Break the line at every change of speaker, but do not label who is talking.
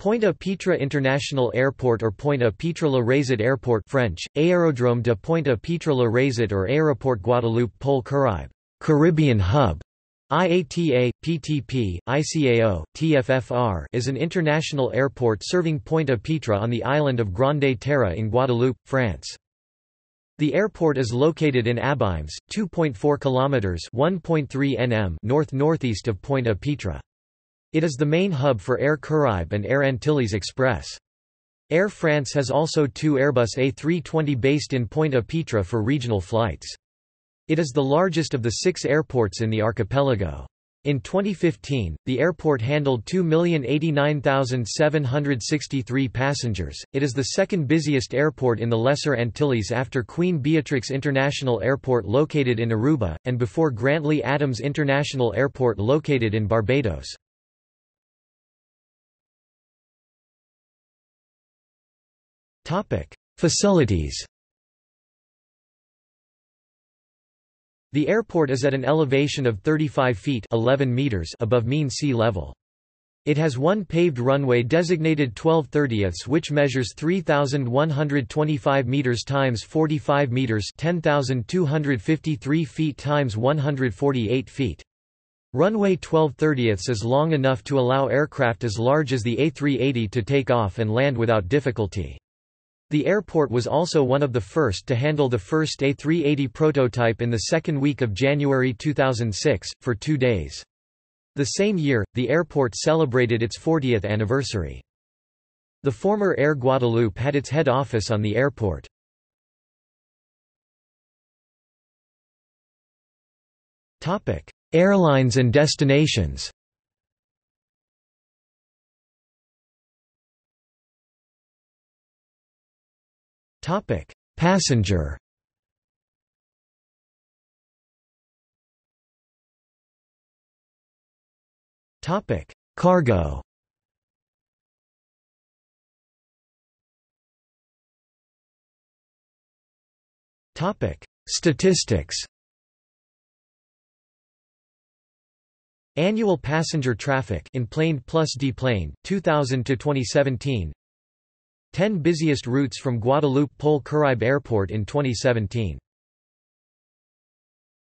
Pointe-à-Pitre International Airport or Pointe-à-Pitre-La Airport French, Aérodrome de Pointe-à-Pitre-La or Aéroport Guadeloupe Pôle Caraïbes Caribbean Hub, IATA, PTP, ICAO, TFFR is an international airport serving Pointe-à-Pitre on the island of Grande Terre in Guadeloupe, France. The airport is located in Abymes, 2.4 kilometers (1.3 nm) north-northeast of Pointe-à-Pitre. It is the main hub for Air Caraïbes and Air Antilles Express. Air France has also two Airbus A320 based in Pointe-à-Pitre for regional flights. It is the largest of the six airports in the archipelago. In 2015, the airport handled 2,089,763 passengers. It is the second busiest airport in the Lesser Antilles after Queen Beatrix International Airport located in Aruba, and before Grantley Adams International Airport located in Barbados. Facilities The airport is at an elevation of 35 feet 11 meters above mean sea level. It has one paved runway designated 12 30ths which measures 3,125 meters times 45 meters 10,253 feet times 148 feet. Runway 12 30ths is long enough to allow aircraft as large as the A380 to take off and land without difficulty. The airport was also one of the first to handle the first A380 prototype in the second week of January 2006, for two days. The same year, the airport celebrated its 40th anniversary. The former Air Guadeloupe had its head office on the airport. Airlines and destinations Topic: Passenger. Topic: Cargo. Topic: Statistics. Annual passenger traffic in plane plus deplane 2000 to 2017 10 busiest routes from Guadeloupe Pôle Caraïbes Airport in 2017